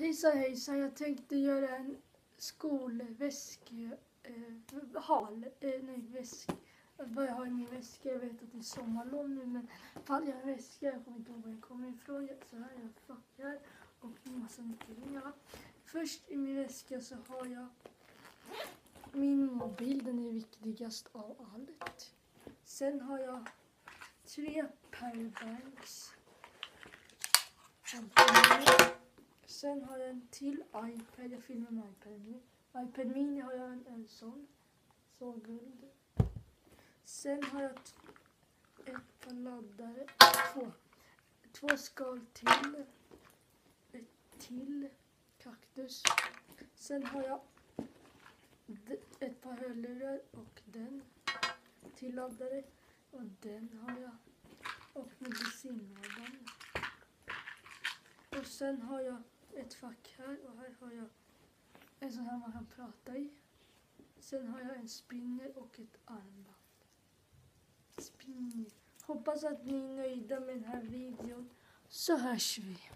Hejsan hejsan, jag tänkte göra en skolväsk... Eh, hal, eh, nej väsk. Vad jag har i min väska, jag vet att det är sommarlov nu men fan jag har en väska, jag kommer inte ihåg var den kommer ifrån. Så här har jag fuckar och en massa nyckelringar. Först i min väska så har jag min mobil, den är viktigast av allt. Sen har jag tre powerbanks. Sen har jag en till iPad. Jag filmar med iPad nu. iPad Mini har jag en, en sån. Så guld. Sen har jag ett par laddare. Två. Två skal till. Ett till kaktus. Sen har jag ett par hörlurar och den till laddare. Och den har jag. Och medicinlådan. Och sen har jag ett fack här och här har jag en sån här man kan prata i. Sen har jag en spinner och ett armband. Spinner. Hoppas att ni är nöjda med den här videon. Så hörs vi.